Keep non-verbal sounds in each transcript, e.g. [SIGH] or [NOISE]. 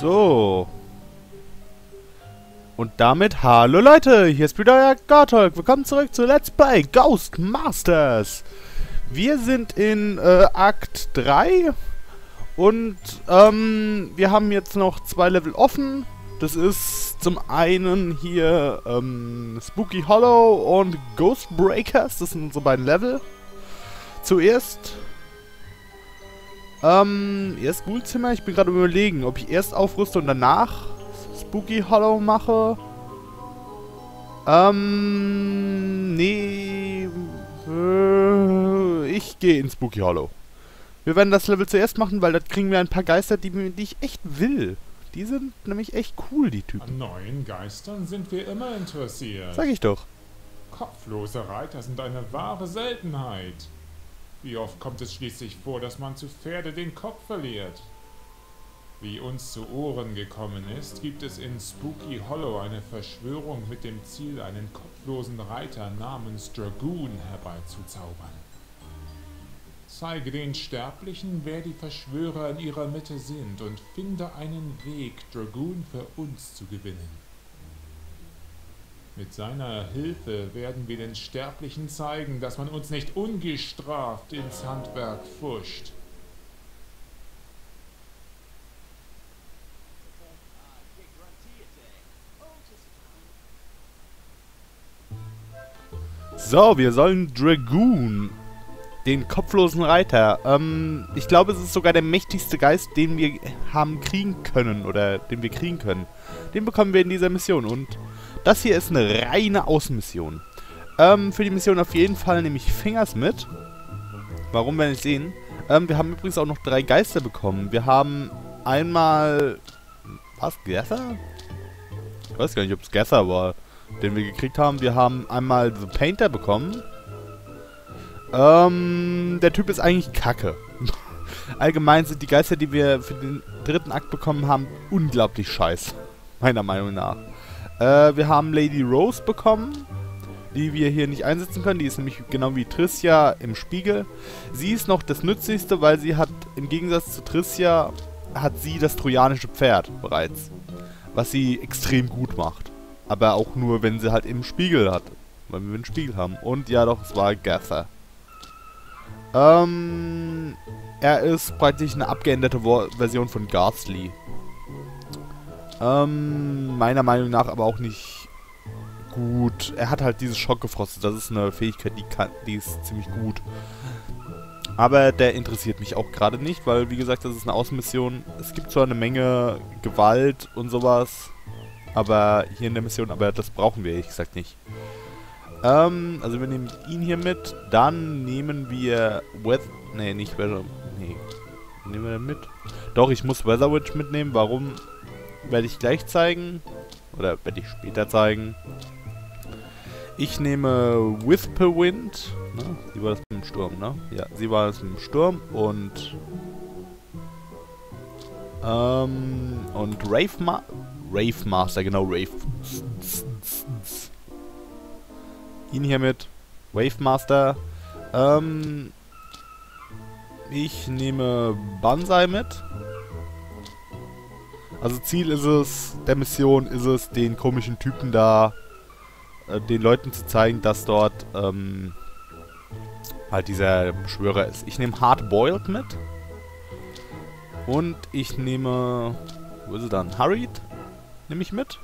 So. Und damit, hallo Leute, hier ist wieder euer Gartolk. Willkommen zurück zu Let's Play Ghost Masters. Wir sind in äh, Akt 3 und ähm, wir haben jetzt noch zwei Level offen. Das ist zum einen hier ähm, Spooky Hollow und Ghost Breakers. Das sind unsere beiden Level. Zuerst ähm, erst Ghoulzimmer. Ich bin gerade überlegen, ob ich erst aufrüste und danach Spooky Hollow mache. Ähm, nee. Äh, ich gehe in Spooky Hollow. Wir werden das Level zuerst machen, weil da kriegen wir ein paar Geister, die, die ich echt will. Die sind nämlich echt cool, die Typen. An neuen Geistern sind wir immer interessiert. Sag ich doch. Kopflose Reiter sind eine wahre Seltenheit. Wie oft kommt es schließlich vor, dass man zu Pferde den Kopf verliert? Wie uns zu Ohren gekommen ist, gibt es in Spooky Hollow eine Verschwörung mit dem Ziel, einen kopflosen Reiter namens Dragoon herbeizuzaubern. Zeige den Sterblichen, wer die Verschwörer in ihrer Mitte sind und finde einen Weg, Dragoon für uns zu gewinnen. Mit seiner Hilfe werden wir den Sterblichen zeigen, dass man uns nicht ungestraft ins Handwerk pfuscht. So, wir sollen Dragoon, den kopflosen Reiter. Ähm, ich glaube, es ist sogar der mächtigste Geist, den wir haben kriegen können oder den wir kriegen können. Den bekommen wir in dieser Mission und das hier ist eine reine Außenmission. Ähm, für die Mission auf jeden Fall nehme ich Fingers mit. Warum werden wir sehen? Ähm, wir haben übrigens auch noch drei Geister bekommen. Wir haben einmal... Was? Gesser? Ich weiß gar nicht, ob es Gesser war, den wir gekriegt haben. Wir haben einmal The Painter bekommen. Ähm, der Typ ist eigentlich kacke. [LAUGHS] Allgemein sind die Geister, die wir für den dritten Akt bekommen haben, unglaublich scheiße. Meiner Meinung nach. Äh, wir haben Lady Rose bekommen, die wir hier nicht einsetzen können. Die ist nämlich genau wie Tricia im Spiegel. Sie ist noch das Nützlichste, weil sie hat, im Gegensatz zu Tricia, hat sie das trojanische Pferd bereits. Was sie extrem gut macht. Aber auch nur, wenn sie halt im Spiegel hat. Weil wir einen Spiegel haben. Und ja doch, es war Gather. Ähm, er ist praktisch eine abgeänderte Version von Ghastly. Ähm, meiner Meinung nach aber auch nicht gut. Er hat halt dieses Schockgefrostet. Das ist eine Fähigkeit, die, kann, die ist ziemlich gut. Aber der interessiert mich auch gerade nicht, weil, wie gesagt, das ist eine Außenmission. Es gibt zwar eine Menge Gewalt und sowas, aber hier in der Mission, aber das brauchen wir ehrlich gesagt nicht. Ähm, also wir nehmen ihn hier mit, dann nehmen wir Weather... Nee, nicht Weather... Nee. Nehmen wir den mit? Doch, ich muss Weatherwitch mitnehmen. Warum? Werde ich gleich zeigen. Oder werde ich später zeigen. Ich nehme Whisperwind. Ne? Sie war das mit dem Sturm, ne? Ja, sie war das mit dem Sturm. Und... Ähm... Und Rave, Ma Rave Master, genau, Rave. Ihn hier mit. Wave Master. Ähm... Ich nehme Banzai mit. Also Ziel ist es, der Mission ist es, den komischen Typen da, äh, den Leuten zu zeigen, dass dort ähm, halt dieser Beschwörer ist. Ich nehme Hard Boiled mit. Und ich nehme, wo ist sie dann? Hurried nehme ich mit.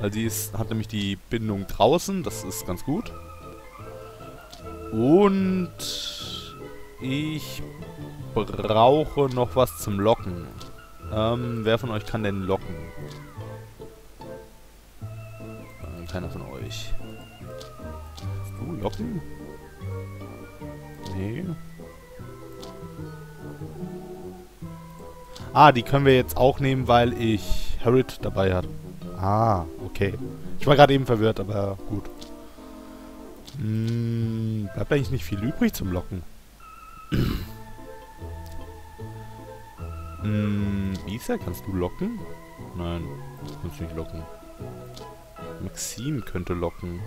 Weil sie ist, hat nämlich die Bindung draußen, das ist ganz gut. Und ich brauche noch was zum Locken. Ähm, wer von euch kann denn locken? Äh, keiner von euch. Du, locken? Nee. Ah, die können wir jetzt auch nehmen, weil ich Harriet dabei hat. Ah, okay. Ich war gerade eben verwirrt, aber gut. Hm, bleibt eigentlich nicht viel übrig zum Locken. Hm, Isa, kannst du locken? Nein, kannst du nicht locken. Maxim könnte locken.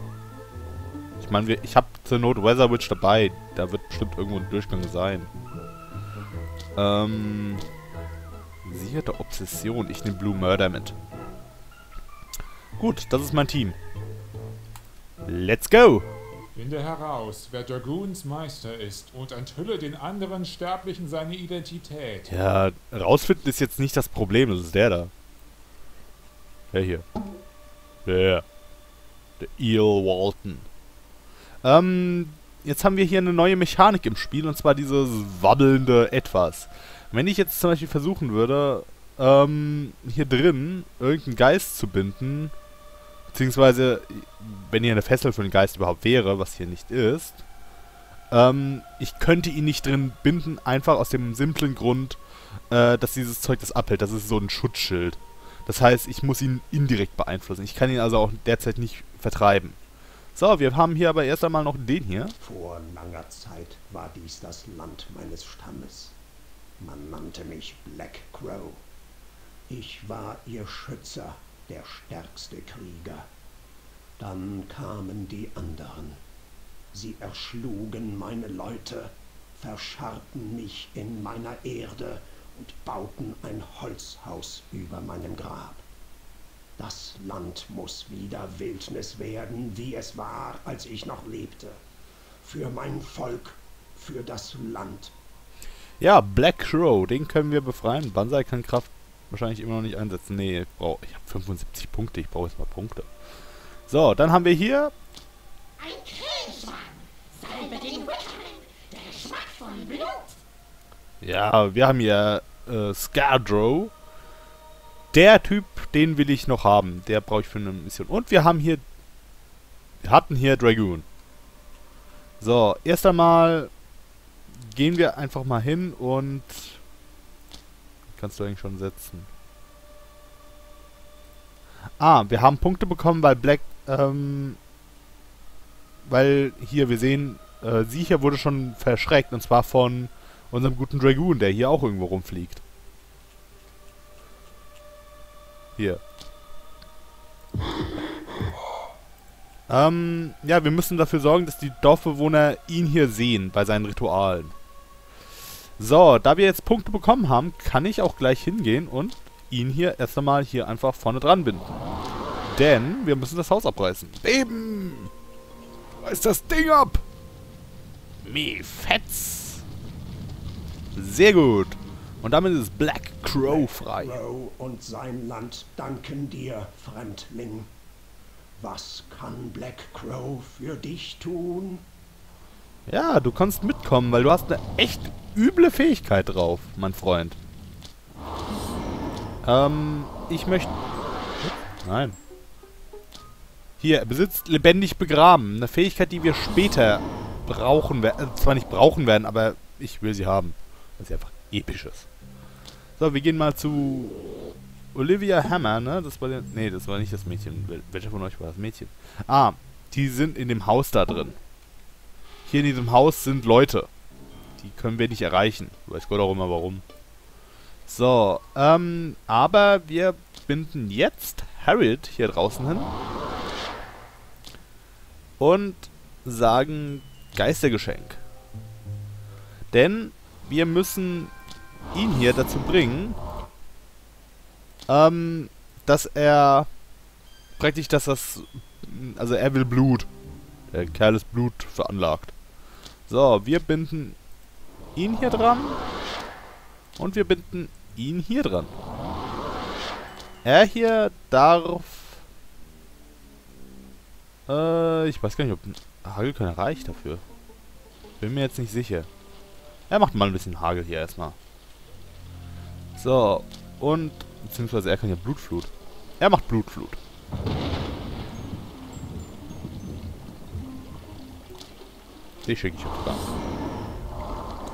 Ich meine, ich habe zur Not Weather Witch dabei. Da wird bestimmt irgendwo ein Durchgang sein. Ähm, Sicherte Obsession. Ich nehme Blue Murder mit. Gut, das ist mein Team. Let's go! Finde heraus, wer Dragoons Meister ist und enthülle den anderen Sterblichen seine Identität. Ja, rausfinden ist jetzt nicht das Problem, das ist der da. Der hier. Der. Der Eel Walton. Ähm, jetzt haben wir hier eine neue Mechanik im Spiel, und zwar dieses wabbelnde Etwas. Wenn ich jetzt zum Beispiel versuchen würde, ähm, hier drin irgendeinen Geist zu binden, beziehungsweise, wenn hier eine Fessel für den Geist überhaupt wäre, was hier nicht ist, ähm, ich könnte ihn nicht drin binden, einfach aus dem simplen Grund, äh, dass dieses Zeug das abhält. Das ist so ein Schutzschild. Das heißt, ich muss ihn indirekt beeinflussen. Ich kann ihn also auch derzeit nicht vertreiben. So, wir haben hier aber erst einmal noch den hier. Vor langer Zeit war dies das Land meines Stammes. Man nannte mich Black Crow. Ich war ihr Schützer, der stärkste Krieger. Dann kamen die anderen. Sie erschlugen meine Leute, verscharrten mich in meiner Erde und bauten ein Holzhaus über meinem Grab. Das Land muss wieder Wildnis werden, wie es war, als ich noch lebte. Für mein Volk, für das Land. Ja, Black Crow, den können wir befreien. Banzai kann Kraft wahrscheinlich immer noch nicht einsetzen. Nee, ich, brauch, ich habe 75 Punkte, ich brauche jetzt mal Punkte. So, dann haben wir hier... Ein Krähenschwan! Salbe den! Der Geschmack von Blut! Ja, wir haben hier äh, Scardrow. Der Typ, den will ich noch haben. Der brauche ich für eine Mission. Und wir haben hier... Wir hatten hier Dragoon. So, erst einmal gehen wir einfach mal hin und... Kannst du eigentlich schon setzen. Ah, wir haben Punkte bekommen, weil Black, ähm, weil hier, wir sehen, äh, sie hier wurde schon verschreckt, und zwar von unserem guten Dragoon, der hier auch irgendwo rumfliegt. Hier. Ähm, ja, wir müssen dafür sorgen, dass die Dorfbewohner ihn hier sehen bei seinen Ritualen. So, da wir jetzt Punkte bekommen haben, kann ich auch gleich hingehen und ihn hier erst einmal hier einfach vorne dran binden. Denn wir müssen das Haus abreißen. Beben! Reiß das Ding ab! Me fetz! Sehr gut. Und damit ist Black Crow frei. Crow und sein Land danken dir, Fremdling. Was kann Black Crow für dich tun? Ja, du kannst mitkommen, weil du hast eine echt üble Fähigkeit drauf, mein Freund. Ähm, ich möchte... Nein. Hier, besitzt lebendig begraben. Eine Fähigkeit, die wir später brauchen werden. Äh, zwar nicht brauchen werden, aber ich will sie haben. Das ist einfach episch ist. So, wir gehen mal zu Olivia Hammer, ne? Das war der. Nee, das war nicht das Mädchen. Wel- Welcher von euch war das Mädchen? Ah, die sind in dem Haus da drin. Hier in diesem Haus sind Leute. Die können wir nicht erreichen. Weiß Gott auch immer warum. So, ähm, aber wir binden jetzt Harriet hier draußen hin. Und sagen Geistergeschenk. Denn wir müssen ihn hier dazu bringen, ähm, dass er praktisch, dass das, also er will Blut. Der Kerl ist Blut veranlagt. So, wir binden ihn hier dran und wir binden ihn hier dran. Er hier darf, äh, ich weiß gar nicht, ob ein Hagelkörner reicht dafür. Bin mir jetzt nicht sicher. Er macht mal ein bisschen Hagel hier erstmal. So, und, beziehungsweise er kann ja Blutflut. Er macht Blutflut. Die schicke ich auf Bank.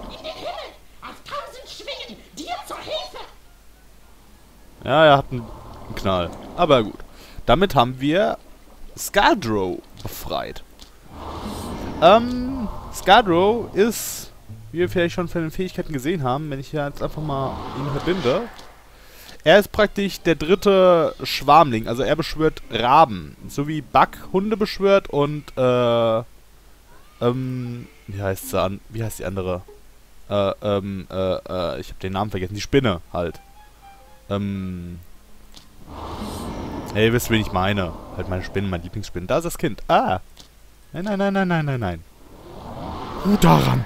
In den Himmel! Auf tausend Schwingen! Dir zur Hilfe! Ja, er hat einen Knall. Aber gut. Damit haben wir Skadrow befreit. Ähm, Skadrow ist, wie wir vielleicht schon von den Fähigkeiten gesehen haben, wenn ich hier jetzt einfach mal ihn verbinde. Er ist praktisch der dritte Schwarmling. Also er beschwört Raben. So wie Buck Hunde beschwört und, äh, ähm, wie heißt sie an, wie heißt die andere? Äh, ähm, äh, äh, ich habe den Namen vergessen. Die Spinne halt. Ähm. Hey, ihr wisst, wen ich meine. Halt meine Spinnen, mein Lieblingsspinnen. Da ist das Kind. Ah! Nein, nein, nein, nein, nein, nein, nein. Uh, daran!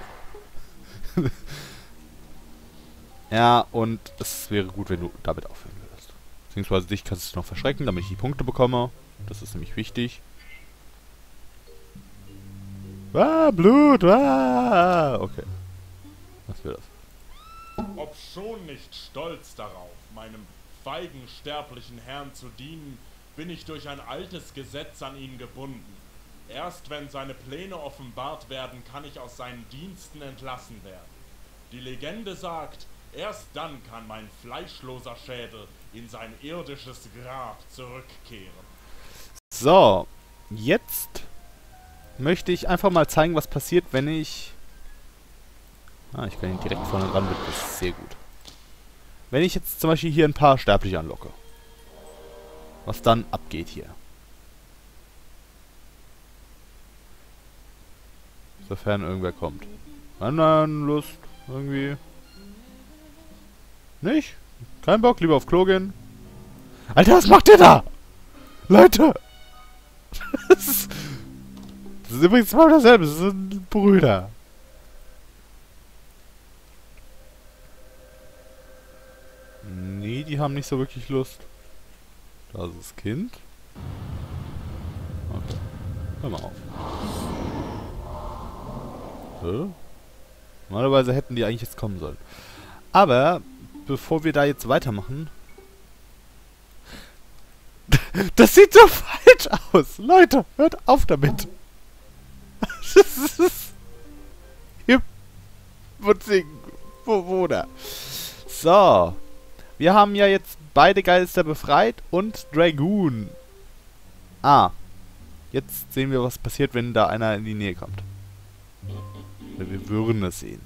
[LAUGHS] ja, und es wäre gut, wenn du damit aufhören würdest. Beziehungsweise dich kannst du noch verschrecken, damit ich die Punkte bekomme. Das ist nämlich wichtig. Ah, Blut! Ah! Okay. Was will das? Ob schon nicht stolz darauf, meinem feigen sterblichen Herrn zu dienen, bin ich durch ein altes Gesetz an ihn gebunden. Erst wenn seine Pläne offenbart werden, kann ich aus seinen Diensten entlassen werden. Die Legende sagt, erst dann kann mein fleischloser Schädel in sein irdisches Grab zurückkehren. So, jetzt möchte ich einfach mal zeigen, was passiert, wenn ich... Ah, ich kann ihn direkt vorne ran das ist sehr gut. Wenn ich jetzt zum Beispiel hier ein paar Sterbliche anlocke. Was dann abgeht hier. Sofern irgendwer kommt. Nein, Lust, irgendwie. Nicht? Kein Bock, lieber auf Klo gehen. Alter, was macht ihr da? Leute! [LAUGHS] das, ist, das ist übrigens mal dasselbe, das sind Brüder. Nee, die haben nicht so wirklich Lust. Da ist das Kind. Okay. Hör mal auf. Hä? Normalerweise hätten die eigentlich jetzt kommen sollen. Aber, bevor wir da jetzt weitermachen... [LAUGHS] Das sieht so falsch aus! Leute, hört auf damit! [LAUGHS] Das ist... Wo, wo da? So. Wir haben ja jetzt beide Geister befreit und Dragoon. Ah. Jetzt sehen wir, was passiert, wenn da einer in die Nähe kommt. Wir würden es sehen.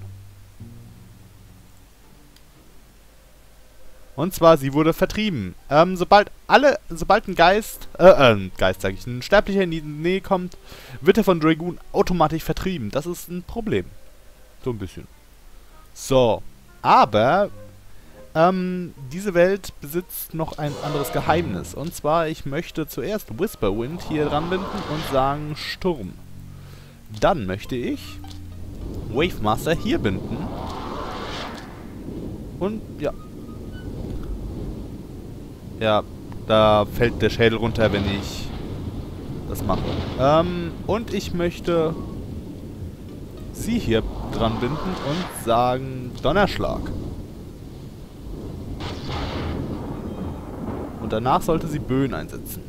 Und zwar, sie wurde vertrieben. Ähm, sobald alle, sobald ein Geist, äh, äh, Geist sag ich, ein Sterblicher in die Nähe kommt, wird er von Dragoon automatisch vertrieben. Das ist ein Problem. So ein bisschen. So. Aber, ähm, diese Welt besitzt noch ein anderes Geheimnis. Und zwar, ich möchte zuerst Whisperwind hier dran binden und sagen Sturm. Dann möchte ich Wave Master hier binden. Und, ja. Ja, da fällt der Schädel runter, wenn ich das mache. Ähm, und ich möchte sie hier dran binden und sagen Donnerschlag. Danach sollte sie Böen einsetzen.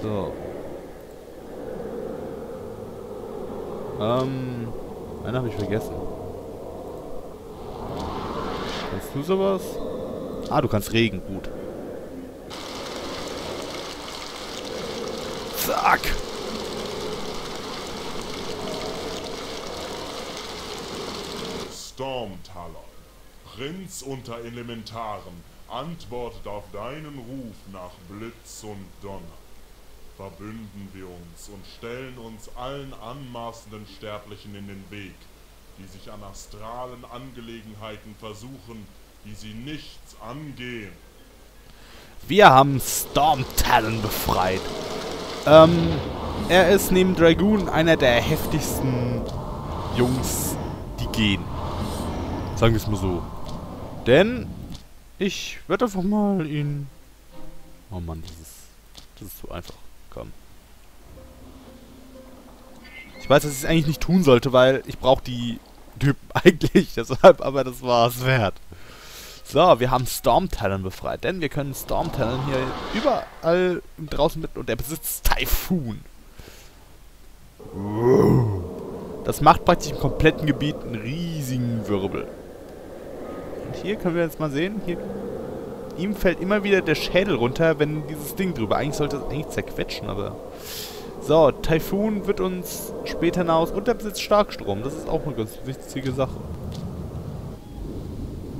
So. Ähm, einen habe ich vergessen. Kannst du sowas? Ah, du kannst Regen, gut. Stormtalon, Prinz unter Elementaren, antwortet auf deinen Ruf nach Blitz und Donner. Verbünden wir uns und stellen uns allen anmaßenden Sterblichen in den Weg, die sich an astralen Angelegenheiten versuchen, die sie nichts angehen. Wir haben Storm Talon befreit. Ähm, er ist neben Dragoon einer der heftigsten Jungs, die gehen. Sagen wir es mal so. Denn ich werde einfach mal ihn... Oh Mann, das ist, das ist so einfach. Komm. Ich weiß, dass ich es eigentlich nicht tun sollte, weil ich brauche die Typen [LAUGHS] eigentlich. Deshalb, aber das war es wert. So, wir haben Storm Talon befreit, denn wir können Storm Talon hier überall draußen mit und er besitzt Typhoon. Das macht praktisch im kompletten Gebiet einen riesigen Wirbel. Und hier können wir jetzt mal sehen, hier ihm fällt immer wieder der Schädel runter, wenn dieses Ding drüber. Eigentlich sollte es eigentlich zerquetschen, aber... So, Typhoon wird uns später hinaus... Und er besitzt Starkstrom. Das ist auch eine ganz wichtige Sache.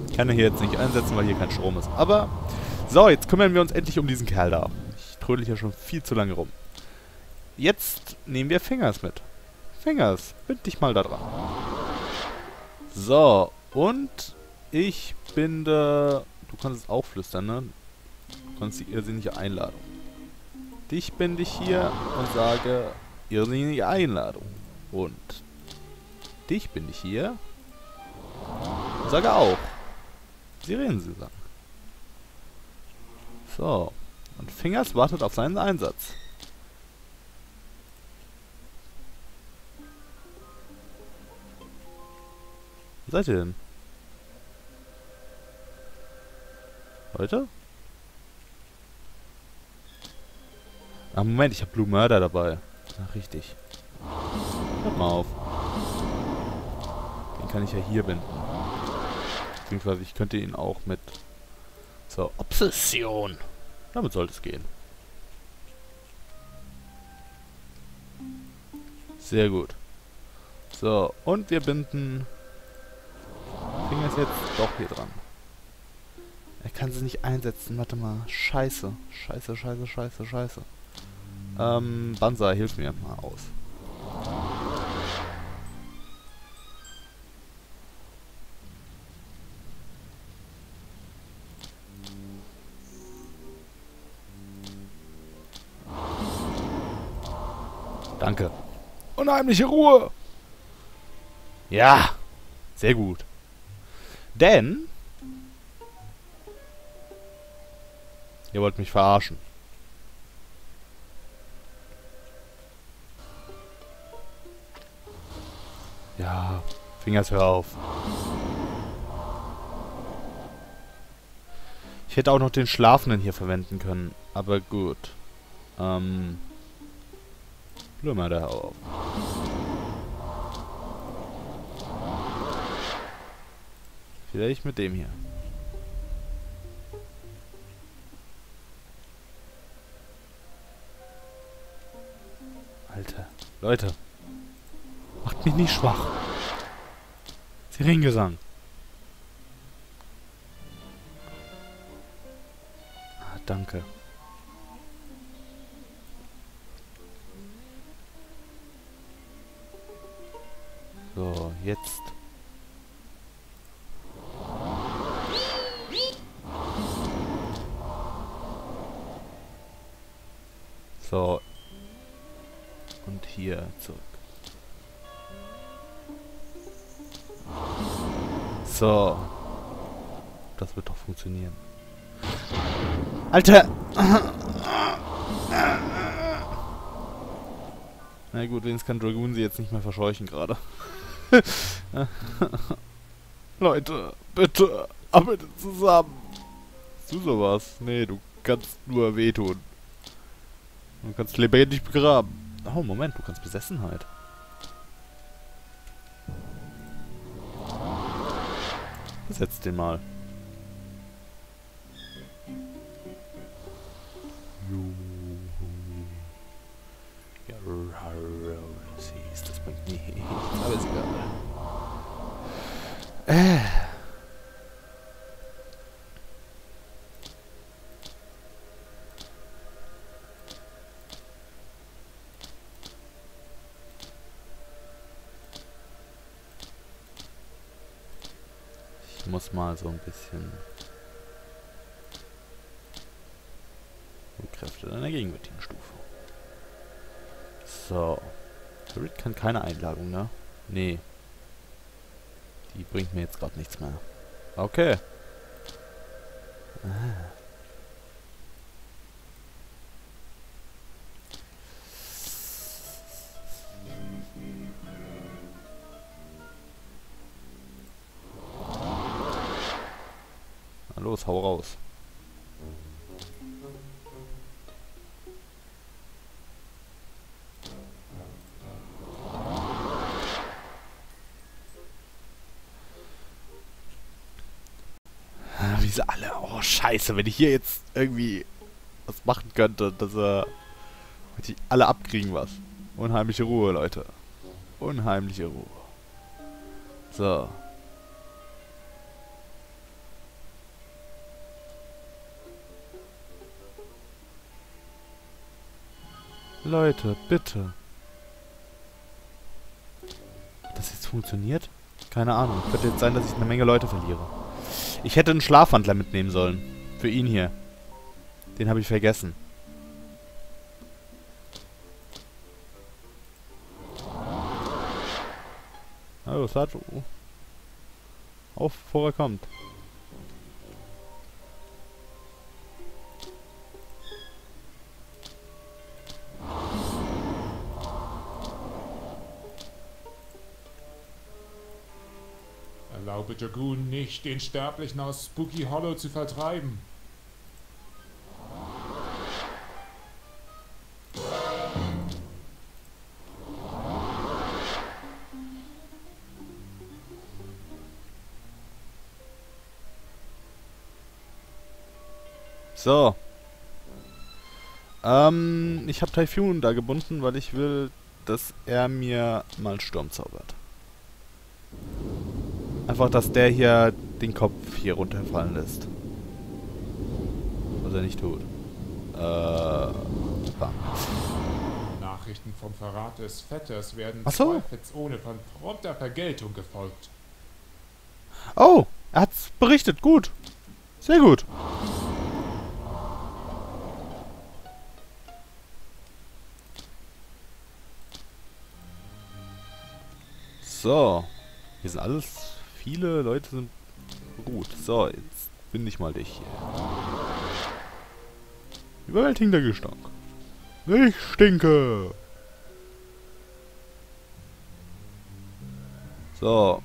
Ich kann er hier jetzt nicht einsetzen, weil hier kein Strom ist. Aber, so, jetzt kümmern wir uns endlich um diesen Kerl da. Ich trödel hier schon viel zu lange rum. jetzt nehmen wir Fingers mit. Fingers, bind dich mal da dran. So, und ich binde... Du kannst es auch flüstern, ne? Du kannst die irrsinnige Einladung. Dich binde ich hier und sage irrsinnige Einladung. Und dich binde ich hier und sage auch Sirenensang. So. Und Fingers wartet auf seinen Einsatz. Seid ihr denn? Leute? Ah, Moment, ich habe Blue Murder dabei. Ach, richtig. Hört mal auf. Den kann ich ja hier binden. Beziehungsweise ich könnte ihn auch mit... So, Obsession. Damit sollte es gehen. Sehr gut. So, und wir binden... Finger ist jetzt doch hier dran. Er kann sie nicht einsetzen. Warte mal. Scheiße. Scheiße, scheiße, scheiße, scheiße. Ähm, Banza, hilf mir mal aus. Danke. Unheimliche Ruhe. Ja, sehr gut. Denn... Ihr wollt mich verarschen. Ja, Fingers hör auf. Ich hätte auch noch den Schlafenden hier verwenden können, aber gut. Ähm... Blümmer da auf. Vielleicht mit dem hier. Alter. Leute. Macht mich nicht schwach. Sirengesang. Ah, danke. So, jetzt. So. Das wird doch funktionieren. Alter! Na gut, wenigstens kann Dragoon sie jetzt nicht mehr verscheuchen gerade. [LAUGHS] Leute, bitte, arbeitet zusammen. Du sowas? Nee, du kannst nur wehtun. Du kannst lebendig begraben. Oh, Moment, du kannst Besessenheit. Besetz den mal. Das bringt nichts, aber ist egal. Äh. Muss mal so ein bisschen Kräfte in der gegenwärtigen Stufe. So. Spirit kann keine Einladung, ne? Nee. Die bringt mir jetzt gerade nichts mehr. Okay. Ah. Los, hau raus. Wie sie alle. Oh, scheiße, wenn ich hier jetzt irgendwie was machen könnte, dass äh, die alle abkriegen was. Unheimliche Ruhe, Leute. Unheimliche Ruhe. So. Leute, bitte. Hat das jetzt funktioniert? Keine Ahnung. Könnte jetzt sein, dass ich eine Menge Leute verliere. Ich hätte einen Schlafwandler mitnehmen sollen. Für ihn hier. Den habe ich vergessen. Hallo, Sato. Auf, bevor er kommt. Erlaube Dragoon nicht, den Sterblichen aus Spooky Hollow zu vertreiben. So. Ähm, ich habe Typhoon da gebunden, weil ich will, dass er mir mal Sturm zaubert. Einfach, dass der hier den Kopf hier runterfallen lässt. Was er nicht tut. Äh, bam. Nachrichten vom Verrat des Vetters werden Ach so. zweifelsohne von prompter Vergeltung gefolgt. Oh, er hat's berichtet. Gut. Sehr gut. So. Hier sind alles... Viele Leute sind gut. So, jetzt bin ich mal dich hier. Überwältigender Gestank. Ich stinke. So.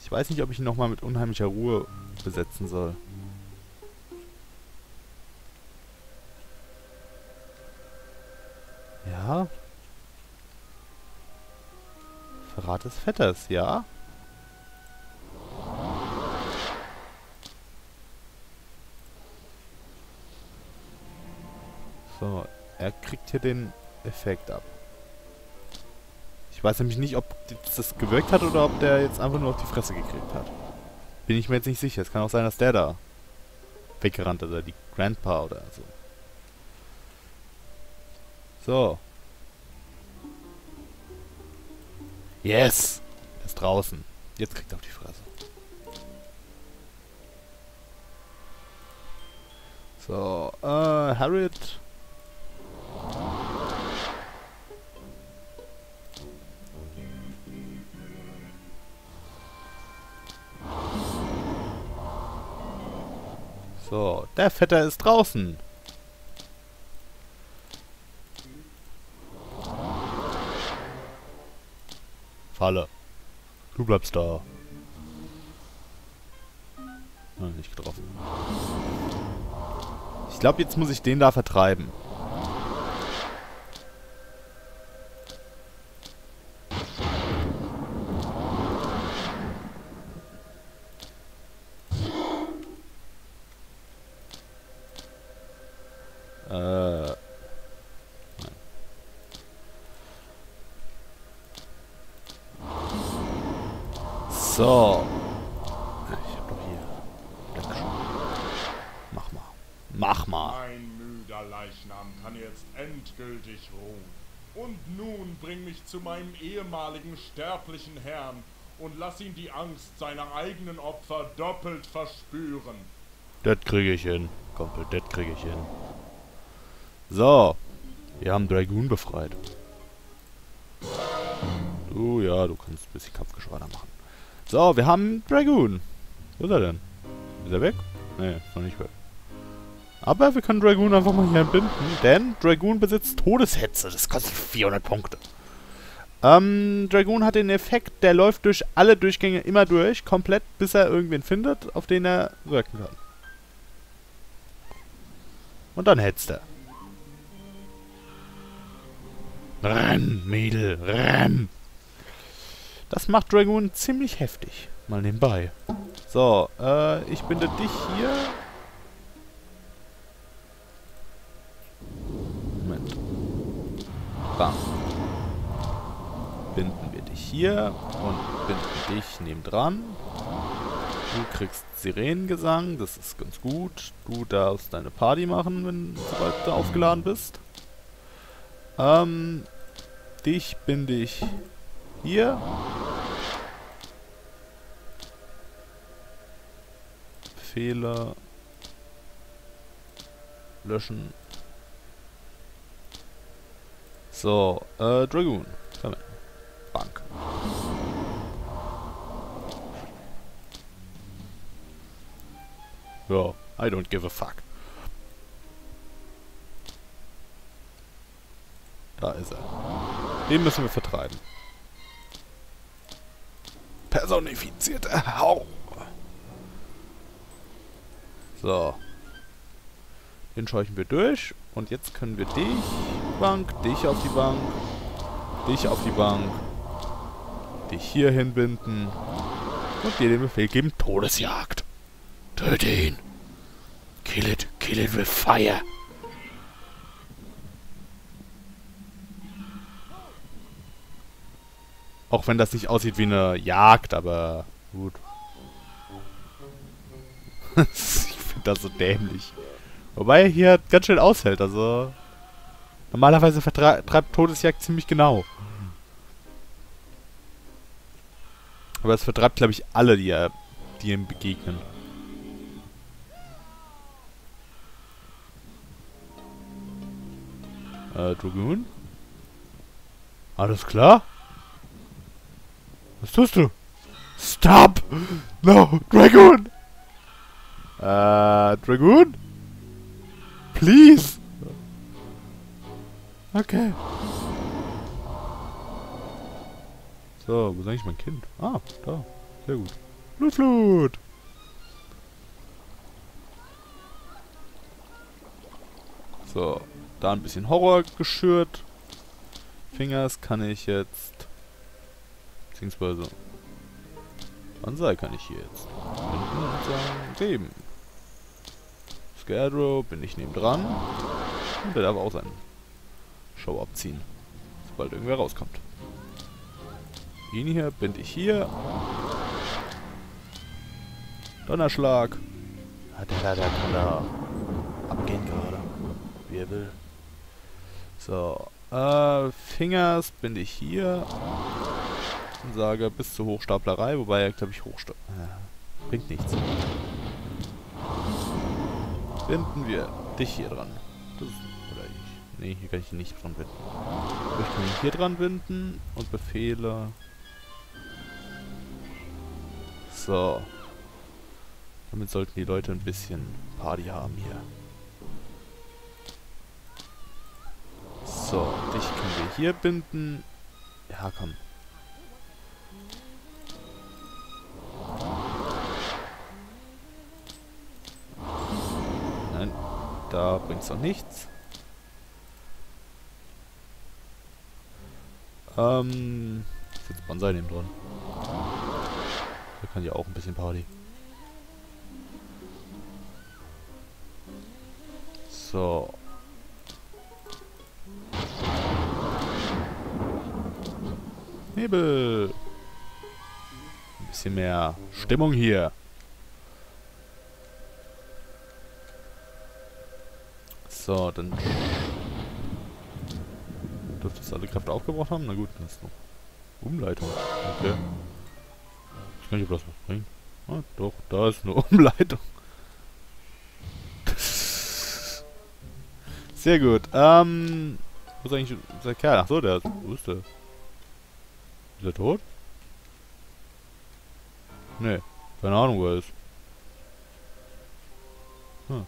Ich weiß nicht, ob ich ihn nochmal mit unheimlicher Ruhe besetzen soll. Verrat des Vetters, ja. So, er kriegt hier den Effekt ab. Ich weiß nämlich nicht, ob das gewirkt hat oder ob der jetzt einfach nur auf die Fresse gekriegt hat. Bin ich mir jetzt nicht sicher. Es kann auch sein, dass der da weggerannt ist, oder die Grandpa oder so. So. Yes! Er ist draußen. Jetzt kriegt er auf die Fresse. So, äh, Harriet. So, der Vetter ist draußen. Falle. Du bleibst da. Ah, nicht getroffen. Ich glaube, jetzt muss ich den da vertreiben. So. Ich hab doch hier. Mach mal. Mach mal. Mein müder Leichnam kann jetzt endgültig ruhen. Und nun bring mich zu meinem ehemaligen sterblichen Herrn und lass ihn die Angst seiner eigenen Opfer doppelt verspüren. Das kriege ich hin. Kumpel, das kriege ich hin. So. Wir haben Dragoon befreit. Du, ja, du kannst ein bisschen Kampfgeschwader machen. So, wir haben Dragoon. Wo ist er denn? Ist er weg? Nee, ist noch nicht weg. Aber wir können Dragoon einfach mal hier entbinden, denn Dragoon besitzt Todeshetze. Das kostet 400 Punkte. Ähm, Dragoon hat den Effekt, der läuft durch alle Durchgänge immer durch, komplett, bis er irgendwen findet, auf den er wirken kann. Und dann hetzt er. Renn, Mädel, renn! Das macht Dragoon ziemlich heftig. Mal nebenbei. So, äh, ich binde dich hier. Moment. Bam. Binden wir dich hier und binden dich nebendran. Du kriegst Sirenengesang, das ist ganz gut. Du darfst deine Party machen, wenn sobald du aufgeladen bist. Ähm, dich binde ich hier. Fehler löschen. So, äh, Dragoon. Komm her. Bank. Ja, I don't give a fuck. Da ist er. Den müssen wir vertreiben. Personifizierte Hau. So. Den scheuchen wir durch. Und jetzt können wir dich, Bank, dich auf die Bank, dich auf die Bank, dich hier hinbinden und dir den Befehl geben, Todesjagd. Töte ihn. Kill it, kill it with fire. Auch wenn das nicht aussieht wie eine Jagd, aber gut. [LAUGHS] ich finde das so dämlich. Wobei er hier ganz schön aushält, also... Normalerweise vertreibt Todesjagd ziemlich genau. Aber es vertreibt, glaube ich, alle, die, er, die ihm begegnen. Äh, Dragoon? Alles klar? Was tust du? Stop! No! Dragoon! Äh, Dragoon? Please! Okay. So, wo ist eigentlich mein Kind? Ah, da. Sehr gut. Blutflut! So, da ein bisschen Horror geschürt. Fingers kann ich jetzt... Beziehungsweise... Banzai kann ich hier jetzt. Und sagen, geben. Scarecrow bin ich neben dran. Und der darf auch seinen Show abziehen. Sobald irgendwer rauskommt. Ihn hier bin ich hier. Donnerschlag. Der kann da abgehen gerade. Er will. So. Äh, Fingers bin ich hier. Und sage bis zur Hochstaplerei, wobei glaube ich, Hochstapler. Äh, bringt nichts. Binden wir dich hier dran. Das, oder ich. Nee, hier kann ich nicht dran binden. Ich kann ihn hier dran binden und Befehle. So. Damit sollten die Leute ein bisschen Party haben hier. So, dich können wir hier binden. Ja, komm. Da bringt's noch nichts. Ähm, ist jetzt Bonsai neben dran. Da kann ja auch ein bisschen Party. So. Nebel. Ein bisschen mehr Stimmung hier. So, dann dürfte es alle Kräfte aufgebraucht haben. Na gut, dann ist noch Umleitung. Okay. Ich weiß nicht, ob das was bringt. Ah, doch, da ist eine [LAUGHS] Umleitung. [LAUGHS] Sehr gut. Ähm, wo ist eigentlich der Kerl? Ach so, der ist, wo ist der? Ist er tot? Nee. Keine Ahnung, wo er ist. Hm.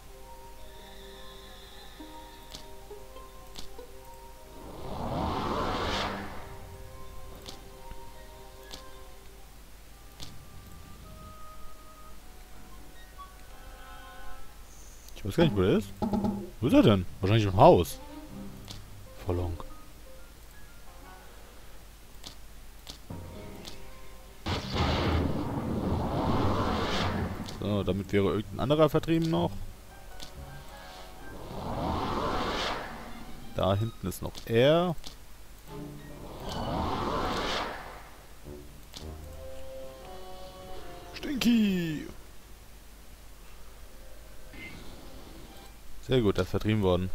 Ich weiß gar nicht, wo er ist. Wo ist er denn? Wahrscheinlich im Haus. Verlong. So, damit wäre irgendein anderer vertrieben noch. Da hinten ist noch er. Sehr gut, er ist vertrieben worden.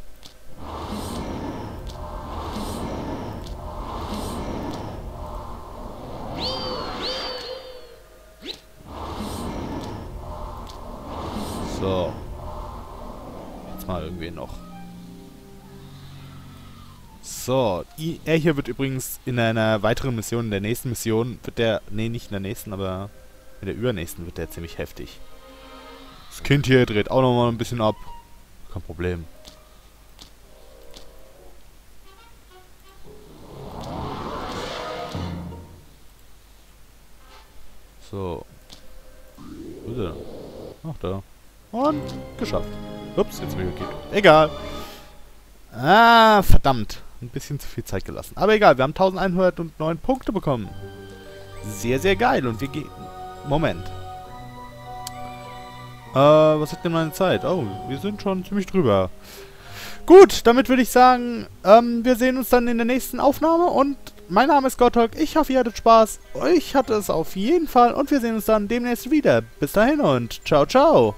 So. Jetzt mal irgendwie noch. So, er hier wird übrigens in einer weiteren Mission, in der nächsten Mission, wird der, nee, nicht in der nächsten, aber in der übernächsten wird der ziemlich heftig. Das Kind hier dreht auch nochmal ein bisschen ab. Kein Problem. So. Wo? Ach, da. Und geschafft. Ups, jetzt bin ich. Egal. Ah, verdammt. Ein bisschen zu viel Zeit gelassen. Aber egal, wir haben 1109 Punkte bekommen. Sehr, sehr geil. Und wir gehen... Moment. Äh, was hat denn meine Zeit? Oh, wir sind schon ziemlich drüber. Gut, damit würde ich sagen, ähm, wir sehen uns dann in der nächsten Aufnahme und mein Name ist Gotthard. Ich hoffe, ihr hattet Spaß. Ich hatte es auf jeden Fall und wir sehen uns dann demnächst wieder. Bis dahin und ciao, ciao.